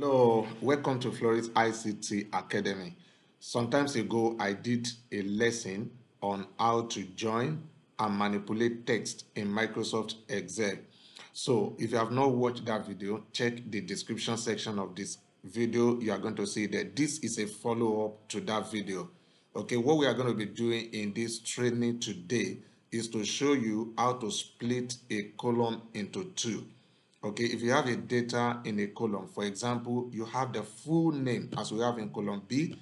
Hello, welcome to Flourish ICT Academy. Some Sometimes ago, I did a lesson on how to join and manipulate text in Microsoft Excel. So if you have not watched that video, check the description section of this video. You are going to see that this is a follow-up to that video. Okay, what we are going to be doing in this training today is to show you how to split a column into two okay if you have a data in a column for example you have the full name as we have in column b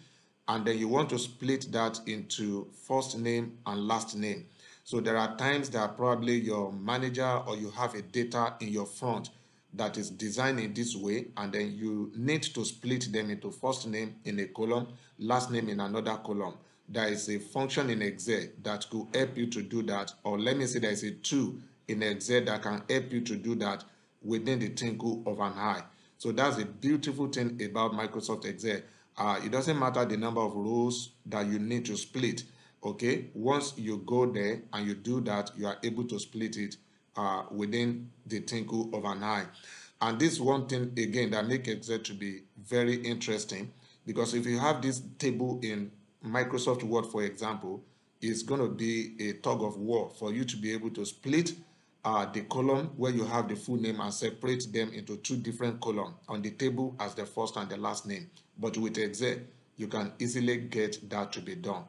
and then you want to split that into first name and last name. So there are times that probably your manager or you have a data in your front that is designed in this way and then you need to split them into first name in a column last name in another column. There is a function in excel that could help you to do that or let me say there is a tool in excel that can help you to do that within the twinkle of an eye. So that's a beautiful thing about Microsoft Excel. Uh, it doesn't matter the number of rows that you need to split. Okay, once you go there and you do that, you are able to split it uh, within the twinkle of an eye. And this one thing again that makes Excel to be very interesting because if you have this table in Microsoft Word, for example, it's going to be a tug of war for you to be able to split uh, the column where you have the full name and separate them into two different columns on the table as the first and the last name. But with Excel, you can easily get that to be done.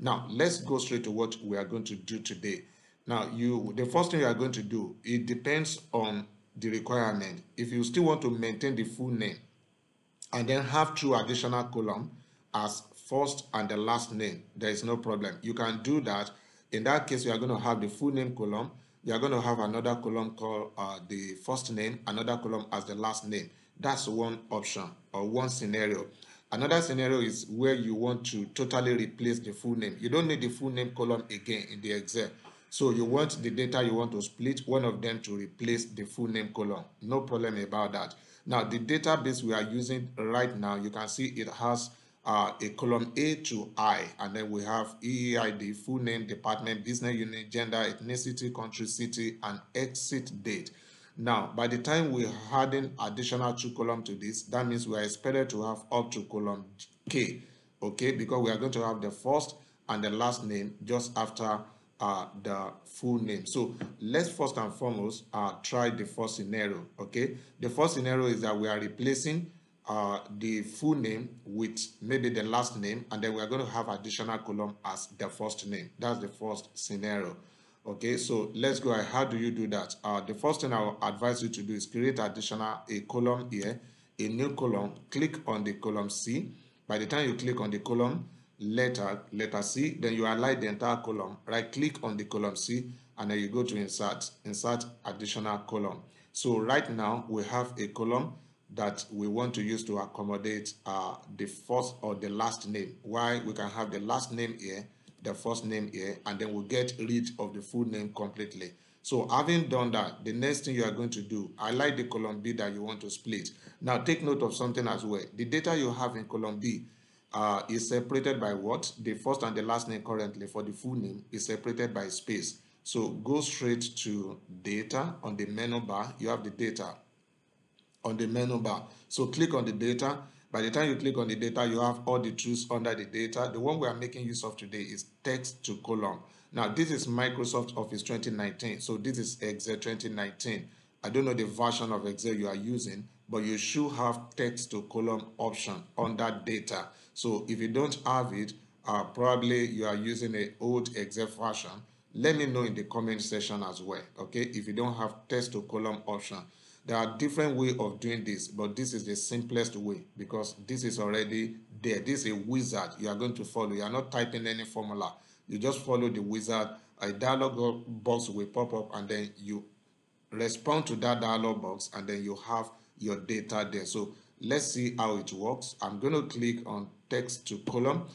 Now, let's go straight to what we are going to do today. Now, you the first thing you are going to do, it depends on the requirement. If you still want to maintain the full name and then have two additional column as first and the last name, there is no problem. You can do that. In that case, you are going to have the full name column you are going to have another column called uh, the first name, another column as the last name. That's one option or one scenario. Another scenario is where you want to totally replace the full name. You don't need the full name column again in the Excel. So you want the data you want to split one of them to replace the full name column. No problem about that. Now the database we are using right now, you can see it has uh, a column A to I, and then we have EEID, full name, department, business unit, gender, ethnicity, country, city, and exit date. Now, by the time we adding additional two column to this, that means we are expected to have up to column K, okay, because we are going to have the first and the last name just after uh, the full name. So let's first and foremost uh, try the first scenario, okay? The first scenario is that we are replacing uh, the full name with maybe the last name, and then we're going to have additional column as the first name. That's the first scenario. Okay, so let's go ahead. How do you do that? Uh, the first thing I will advise you to do is create additional a column here, a new column. Click on the column C. By the time you click on the column letter, letter C, then you align the entire column. Right click on the column C, and then you go to insert, insert additional column. So right now we have a column that we want to use to accommodate uh, the first or the last name. Why we can have the last name here, the first name here, and then we'll get rid of the full name completely. So having done that, the next thing you are going to do, I like the column B that you want to split. Now take note of something as well. The data you have in column B uh, is separated by what? The first and the last name currently for the full name is separated by space. So go straight to data on the menu bar. You have the data on the menu bar. So click on the data. By the time you click on the data, you have all the truths under the data. The one we are making use of today is text to column. Now, this is Microsoft Office 2019. So this is Excel 2019. I don't know the version of Excel you are using, but you should have text to column option under data. So if you don't have it, uh, probably you are using an old Excel version. Let me know in the comment section as well, okay? If you don't have text to column option. There are different way of doing this, but this is the simplest way because this is already there. This is a wizard you are going to follow. You are not typing any formula. You just follow the wizard. A dialog box will pop up and then you respond to that dialog box and then you have your data there. So let's see how it works. I'm going to click on text to column.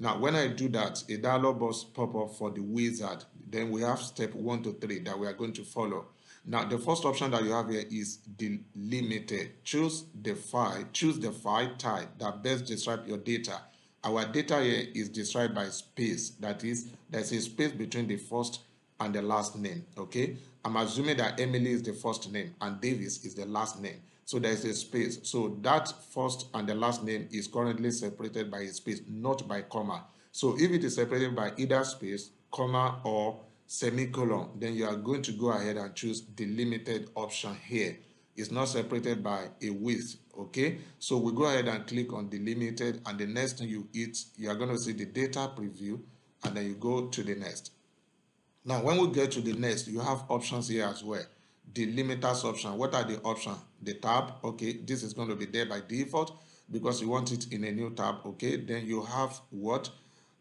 Now, when I do that, a dialog box pop up for the wizard. Then we have step one to three that we are going to follow. Now, the first option that you have here is delimited. Choose the file, choose the file type that best describe your data. Our data here is described by space. That is, there's a space between the first and the last name, okay? I'm assuming that Emily is the first name and Davis is the last name. So there is a space. So that first and the last name is currently separated by a space, not by comma. So if it is separated by either space, comma, or semicolon, then you are going to go ahead and choose delimited option here. It's not separated by a width, okay? So we go ahead and click on delimited, and the next thing you hit, you are going to see the data preview, and then you go to the next. Now, when we get to the next, you have options here as well. Delimiters option. What are the options? The tab. Okay, this is going to be there by default because you want it in a new tab. Okay, then you have what?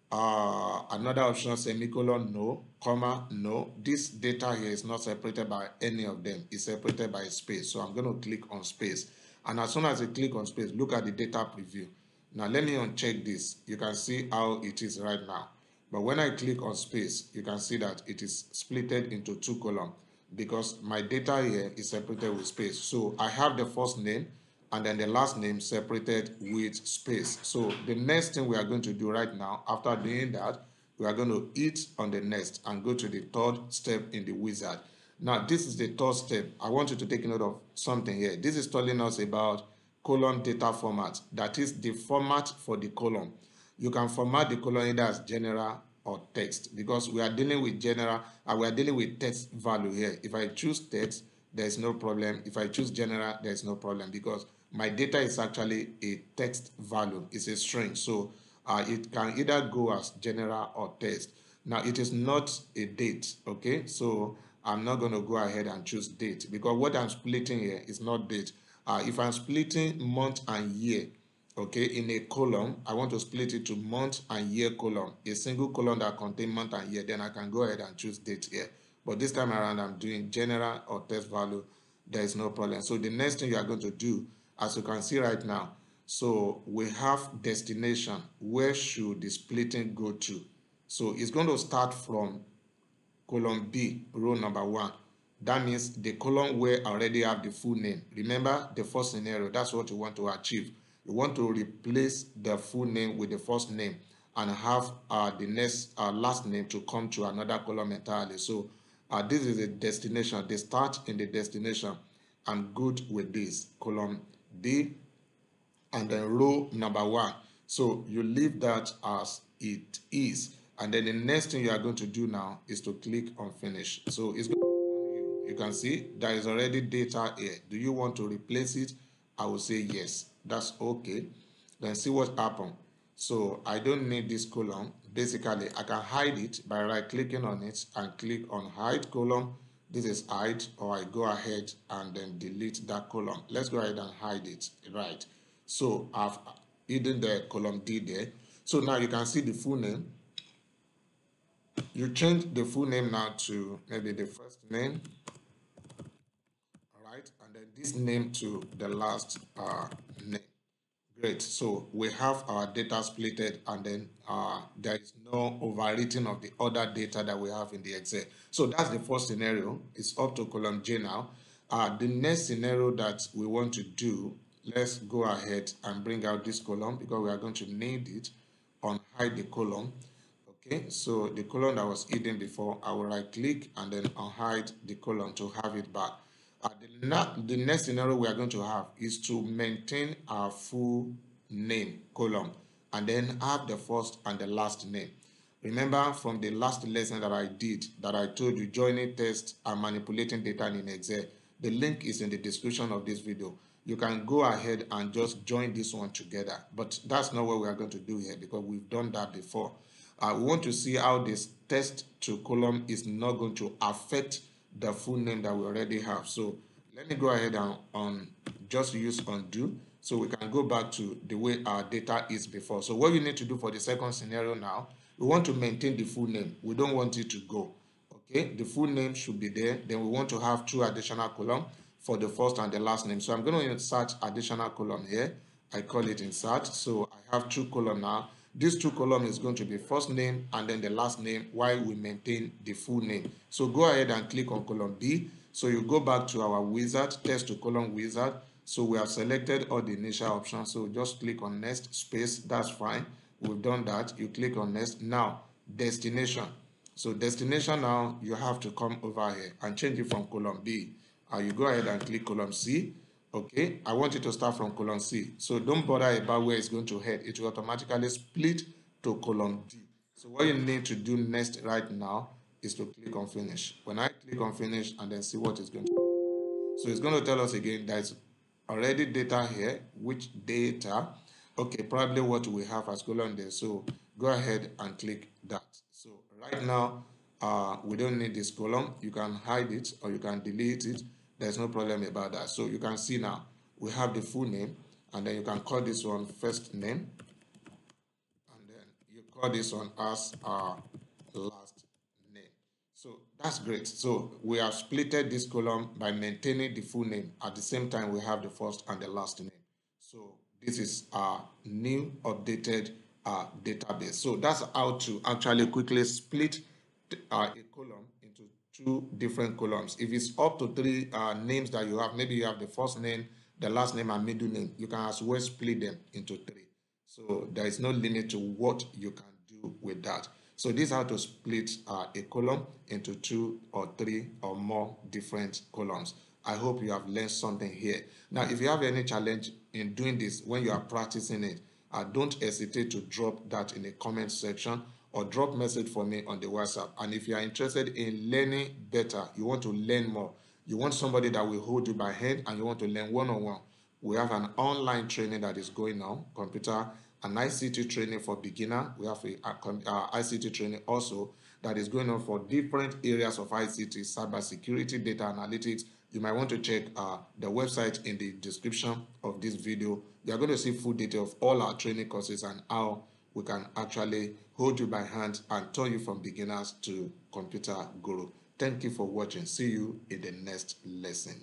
Uh, another option, semicolon, no, comma, no. This data here is not separated by any of them. It's separated by space. So I'm going to click on space. And as soon as you click on space, look at the data preview. Now let me uncheck this. You can see how it is right now. But when I click on space, you can see that it is splitted into two columns because my data here is separated with space. So I have the first name and then the last name separated with space. So the next thing we are going to do right now, after doing that, we are going to hit on the next and go to the third step in the wizard. Now, this is the third step. I want you to take note of something here. This is telling us about column data format. That is the format for the column you can format the column either as general or text because we are dealing with general and we are dealing with text value here. If I choose text, there is no problem. If I choose general, there is no problem because my data is actually a text value. It's a string. So uh, it can either go as general or text. Now it is not a date. Okay. So I'm not going to go ahead and choose date because what I'm splitting here is not date. Uh, if I'm splitting month and year, okay in a column i want to split it to month and year column a single column that contain month and year then i can go ahead and choose date here but this time around i'm doing general or text value there is no problem so the next thing you are going to do as you can see right now so we have destination where should the splitting go to so it's going to start from column b row number one that means the column where I already have the full name remember the first scenario that's what you want to achieve you want to replace the full name with the first name and have uh, the next uh, last name to come to another column entirely. So uh, this is a destination. They start in the destination. I'm good with this. Column B and then row number one. So you leave that as it is. And then the next thing you are going to do now is to click on finish. So it's you. You can see there is already data here. Do you want to replace it? I will say yes that's okay then see what happened so I don't need this column basically I can hide it by right clicking on it and click on hide column this is hide or I go ahead and then delete that column. Let's go ahead and hide it right? So I've hidden the column D there. So now you can see the full name. You change the full name now to maybe the first name all right and then this name to the last uh, name. Great. So we have our data splitted and then uh, there is no overwriting of the other data that we have in the Excel. So that's the first scenario. It's up to column J now. Uh, the next scenario that we want to do, let's go ahead and bring out this column because we are going to need it on hide the column. Okay, so the column that was hidden before, I will right click and then unhide the column to have it back. The, the next scenario we are going to have is to maintain our full name column and then have the first and the last name. Remember from the last lesson that I did that I told you joining text and manipulating data in Excel. The link is in the description of this video. You can go ahead and just join this one together. But that's not what we are going to do here because we've done that before. Uh, we want to see how this text to column is not going to affect the full name that we already have. So let me go ahead and um, just use undo so we can go back to the way our data is before. So what we need to do for the second scenario now, we want to maintain the full name. We don't want it to go. Okay, the full name should be there. Then we want to have two additional column for the first and the last name. So I'm going to insert additional column here. I call it insert. So I have two column now. This two column is going to be first name and then the last name while we maintain the full name. So go ahead and click on column B. So you go back to our wizard, test to column wizard. So we have selected all the initial options. So just click on next space. That's fine. We've done that. You click on next. Now, destination. So destination now, you have to come over here and change it from column B. Uh, you go ahead and click column C. Okay, I want you to start from column C. So don't bother about where it's going to head. It will automatically split to column D. So what you need to do next right now is to click on finish. When I click on finish and then see what it's going to. So it's going to tell us again there's already data here, which data, okay, probably what we have as column there. So go ahead and click that. So right now, uh, we don't need this column. You can hide it or you can delete it. There's no problem about that. So you can see now, we have the full name and then you can call this one first name and then you call this one as. So that's great. So we have splitted this column by maintaining the full name. At the same time, we have the first and the last name. So this is our new updated uh, database. So that's how to actually quickly split uh, a column into two different columns. If it's up to three uh, names that you have, maybe you have the first name, the last name, and middle name, you can as well split them into three. So there is no limit to what you can do with that. So this is how to split uh, a column into two or three or more different columns. I hope you have learned something here. Now, if you have any challenge in doing this when you are practicing it, uh, don't hesitate to drop that in the comment section or drop message for me on the WhatsApp. And if you are interested in learning better, you want to learn more, you want somebody that will hold you by hand and you want to learn one-on-one, -on -one, we have an online training that is going on, computer and ICT training for beginner. We have a, a ICT training also that is going on for different areas of ICT, cybersecurity, data analytics. You might want to check uh, the website in the description of this video. You are going to see full detail of all our training courses and how we can actually hold you by hand and turn you from beginners to computer guru. Thank you for watching. See you in the next lesson.